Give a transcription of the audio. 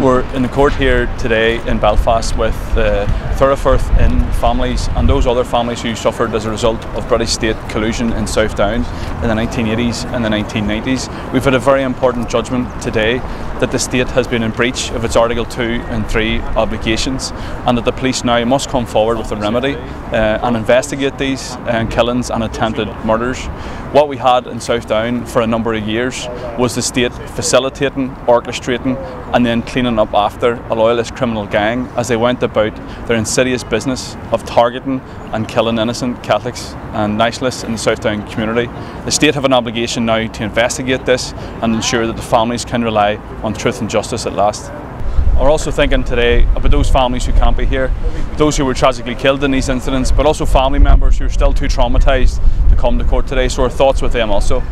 We're in the court here today in Belfast with the Thierafurth Inn families and those other families who suffered as a result of British state collusion in Southdown in the 1980s and the 1990s. We've had a very important judgment today that the state has been in breach of its Article 2 and 3 obligations and that the police now must come forward with a remedy uh, and investigate these uh, killings and attempted murders. What we had in Southdown for a number of years was the state facilitating, orchestrating and then cleaning up after a loyalist criminal gang as they went about their insidious business of targeting and killing innocent Catholics and nationalists in the Southdown community. The state have an obligation now to investigate this and ensure that the families can rely on truth and justice at last. We're also thinking today about those families who can't be here, those who were tragically killed in these incidents, but also family members who are still too traumatised to come to court today. So our thoughts with them also.